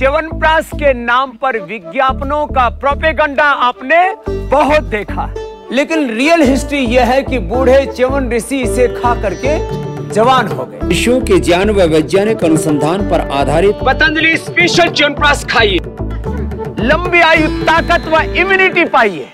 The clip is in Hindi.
च्यवनप्राश के नाम पर विज्ञापनों का प्रोपेगंडा आपने बहुत देखा। लेकिन रियल हिस्ट्री यह है कि बूढ़े च्यवन ऋषि इसे खा करके जवान हो गए। विषयों के ज्ञान व वैज्ञानिक अनुसंधान पर आधारित पतंजलि स्पेशल च्यवनप्राश खाइए। लंबी आयु ताकत व इम्यूनिटी पाइए।